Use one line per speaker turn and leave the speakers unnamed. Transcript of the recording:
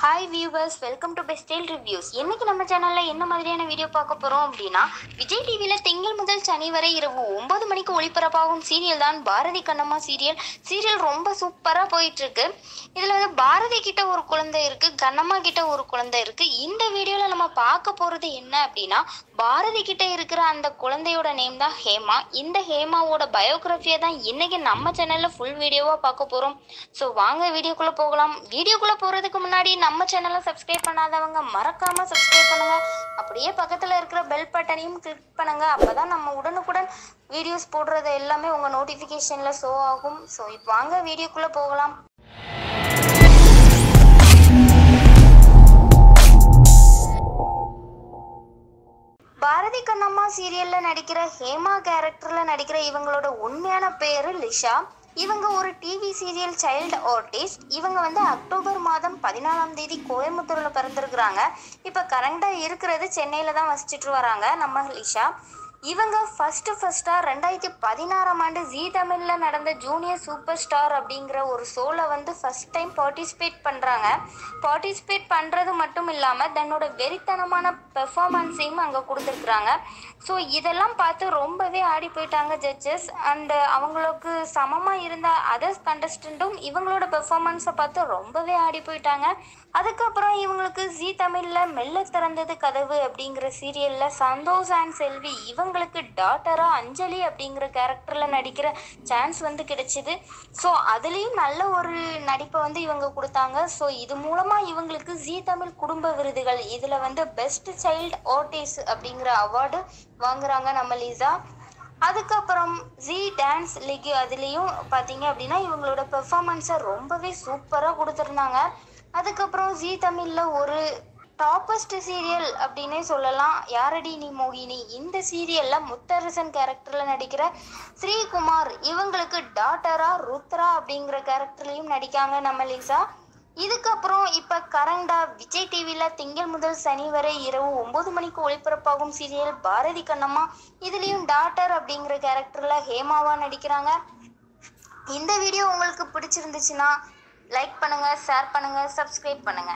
Hi viewers welcome to Bestel reviews இன்னைக்கு நம்ம சேனல்ல என்ன மாதிரியான வீடியோ பார்க்க போறோம் அப்படின்னா விஜய் டிவியில திங்கள் முதல் சனி வரை இரவு ஒன்பது மணிக்கு ஒளிபரப்பாகும் சீரியல் தான் பாரதி கண்ணம்மா சீரியல் சீரியல் ரொம்ப சூப்பரா போயிட்டு இருக்கு இதுல வந்து பாரதி கிட்ட ஒரு குழந்தை இருக்கு கண்ணம்மா கிட்ட ஒரு குழந்தை இருக்கு. இந்த வீடியோல நம்ம பார்க்க போறது என்ன அப்படின்னா பாரதி கிட்ட இருக்கிற அந்த குழந்தையோட நேம் தான் ஹேமா. இந்த ஹேமாவோட பயோகிராஃபியை தான் இன்னைக்கு நம்ம சேனல்ல ஃபுல் வீடியோவா பார்க்க போறோம். ஸோ வாங்க வீடியோக்குள்ள போகலாம். வீடியோக்குள்ள போறதுக்கு முன்னாடி நம்ம சேனலை சப்ஸ்கிரைப் பண்ணாதவங்க மறக்காம சப்ஸ்கிரைப் பண்ணுங்க. அப்படியே பக்கத்துல இருக்கிற பெல் பட்டனையும் கிளிக் பண்ணுங்க. அப்பதான் நம்ம உடனுக்குடன் வீடியோஸ் போடுறது எல்லாமே உங்க நோட்டிபிகேஷன்ல ஷோ ஆகும். ஸோ இப்போ வாங்க வீடியோக்குள்ள போகலாம். பாரதி கண்ணம்மா சீரியல்ல நடிக்கிற ஹேமா கேரக்டர்ல நடிக்கிற இவங்களோட உண்மையான பேரு லிஷா. இவங்க ஒரு டிவி சீரியல் சைல்டு ஆர்டிஸ்ட் இவங்க வந்து அக்டோபர் மாதம் பதினாலாம் தேதி கோயம்புத்தூர்ல பிறந்திருக்கிறாங்க. இப்ப கரண்டா இருக்கிறது சென்னையில தான் வசிச்சுட்டு வராங்க நம்ம லிஷா இவங்க ஃபர்ஸ்ட் ஃபர்ஸ்டா ரெண்டாயிரத்தி பதினாறாம் ஆண்டு ஜீ தமிழ்ல நடந்த ஜூனியர் சூப்பர் ஸ்டார் அப்படிங்கிற ஒரு ஷோல வந்து ஃபர்ஸ்ட் டைம் பார்ட்டிசிபேட் பண்றாங்க. பார்ட்டிசிபேட் பண்றது மட்டும் இல்லாம தன்னோட வெறித்தனமான பெர்ஃபார்மன்ஸையும் அங்க கொடுத்துருக்குறாங்க. ஸோ இதெல்லாம் பார்த்து ரொம்பவே ஆடி போயிட்டாங்க ஜட்ஜஸ் அண்ட் அவங்களுக்கு சமமா இருந்த அதர்ஸ் கண்டஸ்டண்ட்டும் இவங்களோட பெர்ஃபார்மன்ஸை பார்த்து ரொம்பவே ஆடி போயிட்டாங்க. அதுக்கப்புறம் இவங்களுக்கு ஜீ தமிழ்ல மெல்ல திறந்தது கதவு அப்படிங்கிற சீரியல்ல சந்தோஷ் அண்ட் செல்வி இவங்களுக்கு டாட்டரா அஞ்சலி அப்படிங்கிற கேரக்டர்ல நடிக்கிற சான்ஸ் வந்து கிடைச்சிது. ஸோ அதுலேயும் நல்ல ஒரு நடிப்பை வந்து இவங்க கொடுத்தாங்க. ஸோ இது மூலமா இவங்களுக்கு ஜீ தமிழ் குடும்ப விருதுகள். இதுல வந்து பெஸ்ட் சைல்டு ஆர்டிஸ் அப்படிங்கிற அவார்டு வாங்குறாங்க நம்ம லீசா. அதுக்கப்புறம் ஜி டான்ஸ் லீக் அதுலேயும் பார்த்தீங்க அப்படின்னா இவங்களோட பெர்ஃபார்மன்ஸை ரொம்பவே சூப்பராக கொடுத்துருந்தாங்க. அதுக்கப்புறம் ஜி தமிழில் ஒரு டாப்பஸ்ட் சீரியல் அப்படின்னே சொல்லலாம். யாரடி நீ மோகினி? இந்த சீரியல்ல முத்தரசன் கேரக்டர்ல நடிக்கிற ஸ்ரீகுமார் இவங்களுக்கு டாட்டரா ருத்ரா அப்படிங்கிற கேரக்டர்லயும் நடிக்காங்க நம்ம லிசா. இதுக்கப்புறம் இப்ப கரண்டா விஜய் டிவில திங்கள் முதல் சனி வரை இரவு ஒன்பது மணிக்கு ஒளிபரப்பாகும் சீரியல் பாரதி கண்ணம்மா. இதுலயும் டாட்டர் அப்படிங்கிற கேரக்டர்ல ஹேமாவா நடிக்கிறாங்க. இந்த வீடியோ உங்களுக்கு பிடிச்சிருந்துச்சுன்னா லைக் பண்ணுங்க ஷேர் பண்ணுங்க சப்ஸ்கிரைப் பண்ணுங்க.